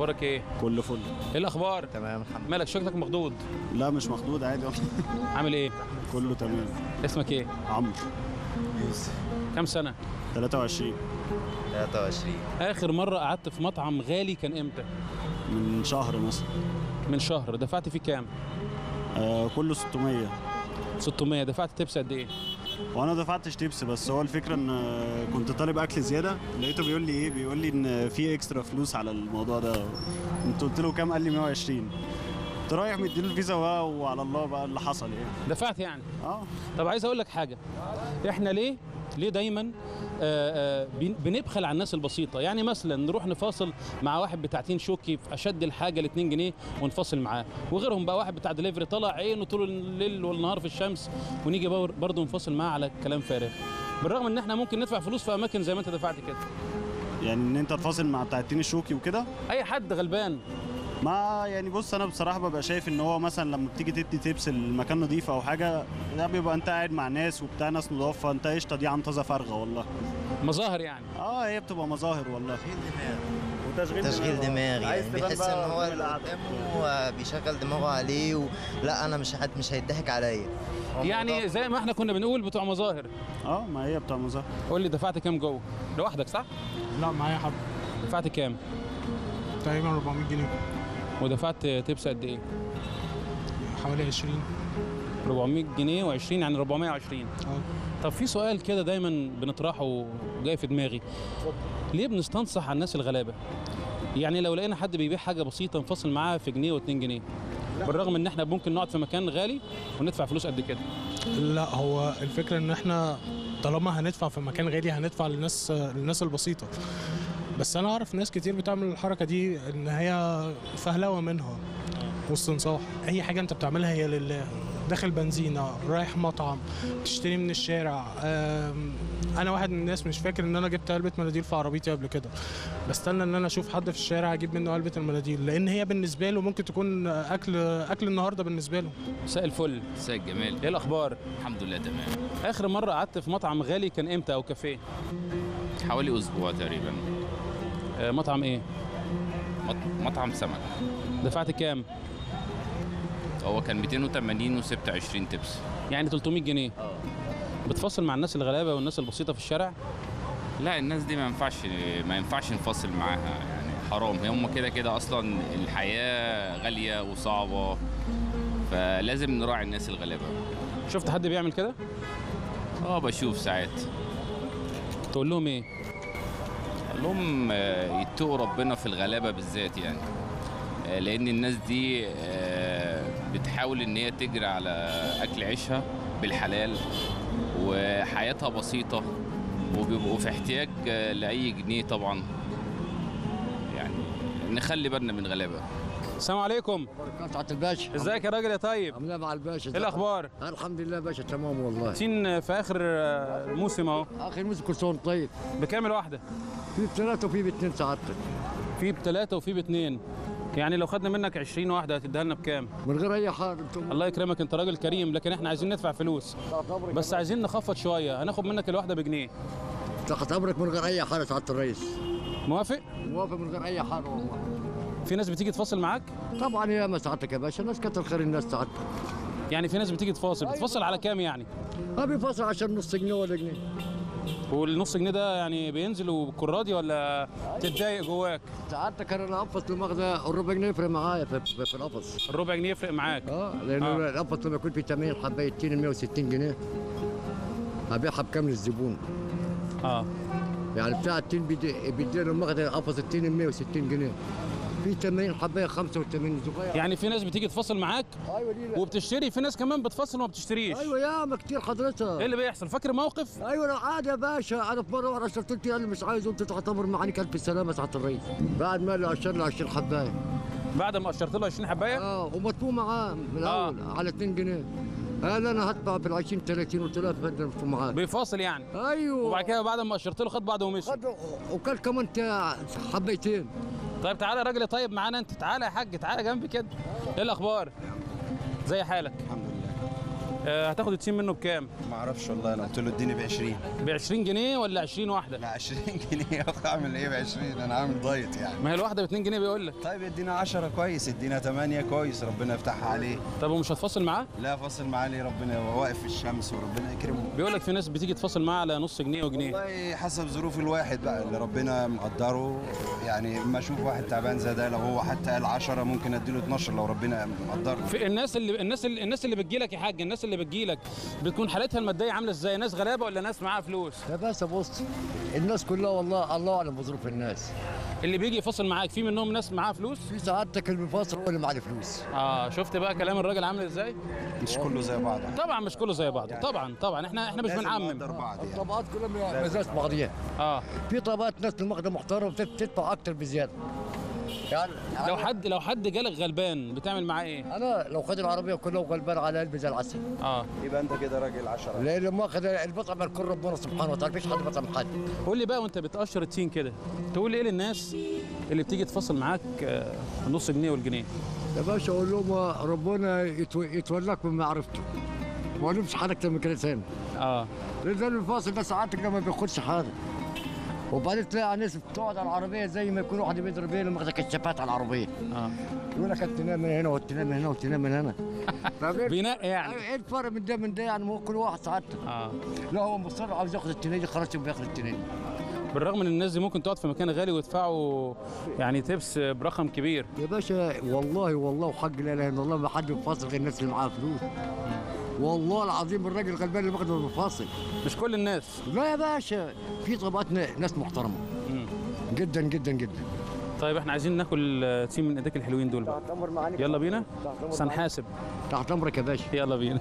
أخبارك إيه؟ كله فل. إيه الأخبار؟ تمام الحمد مالك شكلك مخضوض؟ لا مش مخدود عادي. عامل إيه؟ كله تمام. اسمك إيه؟ عمرو. يوسف كام سنة؟ 23 23 آخر مرة قعدت في مطعم غالي كان إمتى؟ من شهر مثلا. من شهر. دفعت فيه كام؟ آه كله 600 600 دفعت تبس قد إيه؟ وأنا دفعتش تيبس بس هو الفكرة ان كنت طالب اكل زيادة لقيته بيقول لي إيه؟ بيقول لي إن في extra فلوس على الموضوع ده. انت قلت له كام؟ قال لي 120 كنت رايح مديله الفيزا بقى وعلى الله بقى اللي حصل يعني. دفعت يعني؟ آه. طب عايز أقول لك حاجة. إحنا ليه ليه دايما؟ آه، آه، بن- بنبخل على الناس البسيطة. يعني مثلا نروح نفاصل مع واحد بتاع تين شوكي في أشد الحاجة ل 2 جنيه ونفاصل معاه. وغيرهم بقى واحد بتاع دليفري طلع عينه طول الليل والنهار في الشمس ونيجي برضه نفاصل معاه على كلام فارغ. بالرغم إن إحنا ممكن ندفع فلوس في أماكن زي ما أنت دفعت كده. يعني إن أنت تفاصل مع بتاع التين الشوكي وكده؟ أي حد غلبان. ما يعني بص أنا بصراحة ببقى شايف إن هو مثلا لما بتيجي تدي تيبس المكان نظيف أو حاجة ده بيبقى أنت قاعد مع ناس وبتاع ناس نضاف فانت قشطة دي عنطزه فارغة والله. مظاهر يعني. آه هي بتبقى مظاهر والله. وتشغيل تشغيل دماغ. عايز يعني بيحس إن هو اللي. قدامه بيشغل دماغه عليه و... لا أنا مش هت... مش هيضحك عليا. يعني زي ما إحنا كنا بنقول بتوع مظاهر. آه ما هي بتبقى مظاهر. قول لي دفعت كام جوه؟ لوحدك صح؟ لا معايا حد. دفعت كام؟ تقريبا 400 جنيه. ودفعت تبس قد إيه؟ حوالي 20 400 جنيه و20 يعني 420 آه. طب في سؤال كده دايما بنطرحه وجاي في دماغي. ليه بنستنصح على الناس الغلابة؟ يعني لو لقينا حد بيبيع حاجة بسيطة نفصل معاه في جنيه و2 جنيه بالرغم إن إحنا ممكن نقعد في مكان غالي وندفع فلوس قد كده. لا هو الفكرة إن إحنا طالما هندفع في مكان غالي هندفع للناس للناس البسيطة. بس أنا أعرف ناس كتير بتعمل الحركة دي إن هي فهلوة منها واستنصاح أي حاجة أنت بتعملها هي لله. داخل بنزينه رايح مطعم تشتري من الشارع. أنا واحد من الناس مش فاكر إن أنا جبت علبة مناديل في عربيتي قبل كده. بستنى إن أنا أشوف حد في الشارع أجيب منه علبة المناديل لأن هي بالنسبة له ممكن تكون أكل أكل النهارده بالنسبة له. مساء الفل. مساء الجمال. إيه الأخبار؟ الحمد لله تمام. آخر مرة قعدت في مطعم غالي كان إمتى أو كافيه؟ حوالي أسبوع تقريبا. مطعم إيه؟ مط- مطعم سمك. دفعت كام؟ هو كان 280 وسبت 20 تبس. يعني 300 جنيه. بتفصل مع الناس الغلابة والناس البسيطة في الشارع؟ لا الناس دي ما ينفعش ما ينفعش نفصل معاها. يعني حرام. هم كده كده أصلا الحياة غالية وصعبة فلازم نراعي الناس الغلابة. شفت حد بيعمل كده؟ آه بشوف ساعات. تقول لهم إيه؟ قال لهم آه، يتقوا ربنا في الغلابة بالذات يعني. آه، لأن الناس دي آه، بتحاول إن هي تجري على أكل عيشها بالحلال وحياتها بسيطة وبيبقوا في احتياج لأي جنيه طبعا. يعني نخلي بالنا من غلابه السلام عليكم. سعادة الباشا. ازيك يا راجل يا طيب؟ عاملها مع الباشا؟ إيه الأخبار؟ الحمد لله باشا تمام والله. ماشيين في آخر آه، الموسم أهو. آخر موسم كل سنة طيب. بكام الواحده في بثلاثة وفي باثنين سعادتك. في بثلاثة وفي باثنين. يعني لو خدنا منك 20 واحدة هتديها لنا بكام؟ من غير أي حاجة أنتم. الله يكرمك أنت راجل كريم لكن إحنا عايزين ندفع فلوس. بس عايزين نخفض شوية. هناخد منك الواحدة بجنيه. تحت أمرك من غير أي حاجة سعادة الرئيس. موافق؟ موافق من غير أي حاجة والله. في ناس بتيجي تفاصل معاك؟ طبعا يا ما سعادتك يا باشا الناس كتر خير الناس سعادتك يعني في ناس بتيجي تفاصل بتفاصل على كام يعني؟ ابي فصل عشان نص جنيه ولا جنيه. والنص جنيه ده يعني بينزل وكرادي ولا تتضايق جواك؟ سعادتك أنا القفص لما اخذ الربع جنيه يفرق معايا في, في, في القفص. الربع جنيه يفرق معاك؟ آه لأنه آه. القفص لما يكون في 80 حباية تين 160 جنيه. ابيعها بكام للزبون؟ آه. يعني بتاع التين بيدي بيدي له مخدة قفص التين 160 جنيه. في 80 حبايه 85 صغير. يعني في ناس بتيجي تفاصل معاك؟ أيوه دي وبتشتري في ناس كمان بتفصل وما بتشتريش. أيوه يا ما كتير حضرتك. إيه اللي بيحصل؟ فاكر موقف؟ أيوه عادي يا باشا أنا في مرة واحدة اشتريت قلت قال لي مش عايز قلت تعتبر معاني الف سلامه سعاده الرئيس بعد ما قال لي اشتري له 20 حباية. بعد ما قشرت له 20 حباية؟ آه ومدفوع معاه من آه. الأول على 2 جنيه. قال أنا هدفع في ال 20 30 قلت له مدفوع معاه بيفاصل يعني. أيوه. وبعد كده بعد ما قشرت له خد بعضه ومشي. خد وكل كمان حبيتين. طيب تعالى يا راجل طيب معانا انت. تعالى يا حاج تعالى جنبي كده. إيه الأخبار؟ زي حالك. الحمد آه، هتاخد التيم منه بكام؟ ما أعرفش والله أنا قلت له اديني ب 20 ب 20 جنيه ولا 20 واحدة؟ لا 20 جنيه. اعمل إيه ب 20 أنا عامل دايت يعني. ما هي الواحدة ب 2 جنيه بيقول لك. طيب ادينا 10 كويس ادينا 8 كويس ربنا يفتحها عليه. طب ومش هتفاصل معاه؟ لا فاصل معاه ليه؟ ربنا هو واقف في الشمس وربنا يكرمه. بيقول لك في ناس بتيجي تفاصل معاه على نص جنيه وجنيه. والله حسب ظروف الواحد بقى اللي ربنا مقدره. يعني اما أشوف واحد تعبان زي ده لو هو حتى قال 10 ممكن اديله 12 لو ربنا مقدره في الناس اللي الناس اللي الناس اللي بتجي لك يا حاج الناس اللي بتجي لك بتكون حالتها المادية عاملة إزاي؟ ناس غلابه ولا ناس معاها فلوس؟ يا باشا بص الناس كلها والله الله أعلم بظروف الناس. اللي بيجي يفصل معاك في منهم ناس معاها فلوس؟ في سعادتك المفاصل هو اللي معاه الفلوس آه شفت بقى كلام الراجل عامل إزاي؟ مش كله زي بعض طبعا مش كله زي بعضه. طبعا طبعا. إحنا إحنا مش بنعمم. بعض يعني. الطبقات كلها مزاج بعضيها. آه. في طبقات ناس المخدة محترمة بتدفع أكتر بزيادة. يعني لو حد لو حد جالك غلبان بتعمل معاه إيه؟ أنا لو خد العربية كلها وغلبان على قلبي زي العسل. آه. يبقى أنت كده راجل 10 لأن لما أخذ البطعم الكل ربنا سبحانه وتعالى مفيش حد بطعم حد. قول لي بقى وأنت بتقشر التين كده تقول إيه للناس اللي بتيجي تفصل معاك آه، النص جنيه والجنيه؟ يا باشا أقول لهم ربنا يتو- يتولاك من معرفته. ما اقولهمش حاجة أكتر من كده ثاني آه. لأن الفاصل ده ساعات كده ما بياخدش حاجة. وبعدين تلاقي ناس بتقعد على العربية زي ما يكون واحد بيضرب بيه لما كشافات على العربية. آه. يقول لك تنام من هنا وتنام من هنا وتنام من هنا. إيه بينقي يعني. إيه الفرق من ده من ده؟ يعني مو كل واحد ساعات. آه. لا هو مصر عاوز ياخد التنين خلاص يبقى بياخد التنين. بالرغم ان الناس دي ممكن تقعد في مكان غالي ويدفعوا يعني تبس برقم كبير. يا باشا والله والله وحق لا إله إلا الله ما حد بيفاصل غير الناس اللي معاها فلوس. والله العظيم الراجل الغلبان اللي باخده بيفاصل مش كل الناس. لا يا باشا في طبقات ناس محترمة. مم. جدا جدا جدا. طيب إحنا عايزين ناكل تين من ايديك الحلوين دول. بقى تحت أمر معاني يلا بينا. سنحاسب. تحت أمرك يا باشا. يلا بينا.